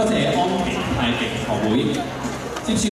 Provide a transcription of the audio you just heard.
多謝安平太極球會。接住